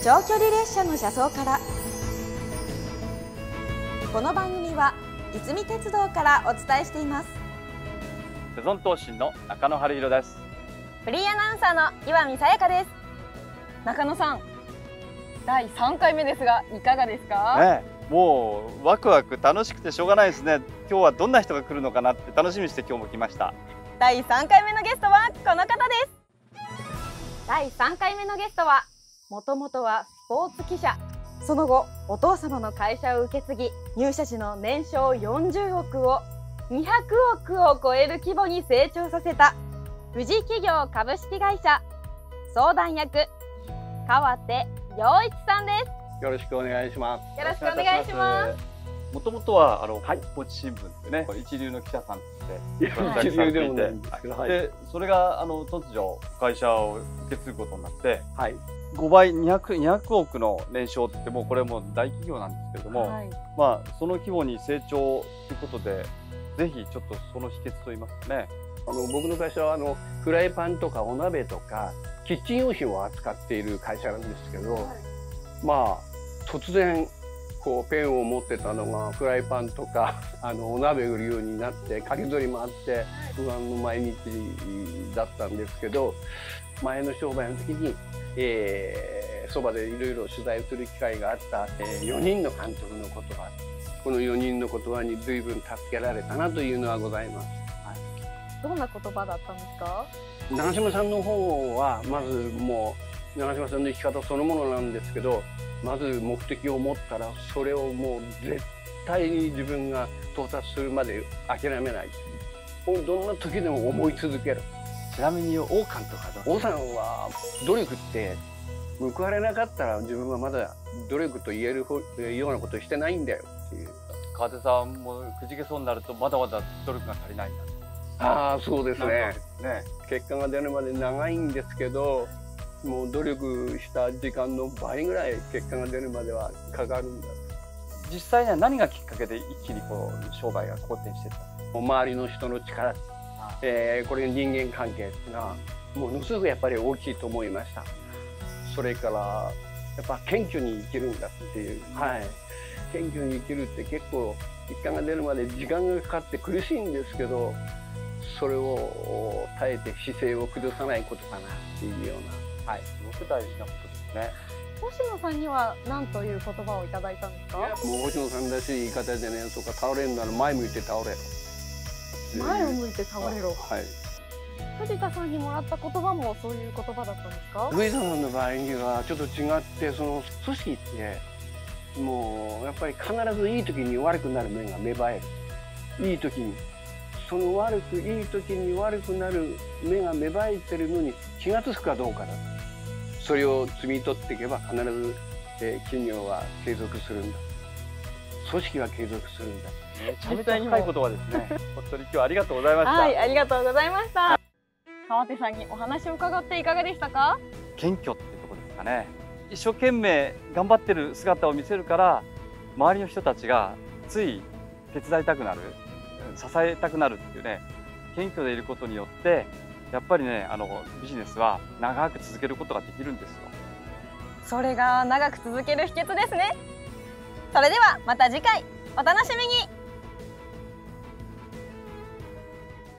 長距離列車の車窓から。この番組はいつみ鉄道からお伝えしています。セゾン東進の中野春弘です。フリーアナウンサーの岩見さやかです。中野さん第3回目ですがいかがですか、ね、もうワクワク楽しくてしょうがないですね。今日はどんな人が来るのかなって楽しみにして今日も来ました。第3回目のゲストはこの方です。第3回目のゲストはもともとはスポーツ記者。その後お父様の会社を受け継ぎ入社時の年商40億を200億を超える規模に成長させた富士企業株式会社。相談役川手洋一さんです。よろしくお願いします。よろしくお願いしますもともとはあの、はい、ポチ新聞ってね一流の記者さんって一流でもないんですけど、はい、でそれがあの突如会社を受け継ぐことになって、はい、5倍 200, 200億の年商ってもうこれも大企業なんですけれども、はい、まあその規模に成長ということでぜひちょっとその秘訣といいますかね。あの僕の会社はあのフライパンとかお鍋とかキッチン用品を扱っている会社なんですけど、はい、まあ突然こうペンを持ってたのがフライパンとか あのお鍋売るようになってかけ取りもあって不安の毎日だったんですけど前の商売の時に、えー、そばでいろいろ取材する機会があった、えー、4人の監督の言葉この4人の言葉に随分助けられたなというのはございます。はい、どんな言葉だったんですか？長嶋さんの方はまずもう長嶋さんの生き方そのものなんですけどまず目的を持ったらそれをもう絶対に自分が到達するまで諦めない。どんな時でも思い続ける。ちなみに王監督は王さんは努力って報われなかったら自分はまだ努力と言えるようなことしてないんだよ。っていう川手さんもくじけそうになるとまだまだ努力が足りないんだああそうですねね結果が出るまで長いんですけどもう努力した時間の倍ぐらい結果が出るまではかかるんだ。実際には何がきっかけで一気にこう商売が好転してた？周りの人の力、えー、これ人間関係っていうのはものすごくやっぱり大きいと思いました。それからやっぱ謙虚に生きるんだっていう、はい。謙虚に生きるって結構結果が出るまで時間がかかって苦しいんですけどそれを耐えて姿勢を崩さないことかなっていうようなはい、すごく大事なことですね。星野さんには何という言葉をいただいたんですか？もう星野さんらしい言い方でね、そうか倒れるなら前向いて倒れろ。前を向いて倒れろ。はい。藤田さんにもらった言葉もそういう言葉だったんですか？藤田さんの場合にはちょっと違ってその組織ってもうやっぱり必ずいい時に悪くなる面が芽生える。いい時にその悪くいい時に悪くなる目が芽生えてるのに気が付くかどうかだそれを摘み取っていけば必ず、えー、企業は継続するんだ。組織は継続するんだ。めちゃめちゃ深い言葉ですね。本当に今日はありがとうございました。はいありがとうございました。川手さんにお話を伺っていかがでしたか？謙虚ってとこですかね。一生懸命頑張ってる姿を見せるから周りの人たちがつい手伝いたくなる支えたくなるっていうね謙虚でいることによってやっぱりねあのビジネスは長く続けることができるんですよ。それが長く続ける秘訣ですね。それではまた次回。お楽しみに。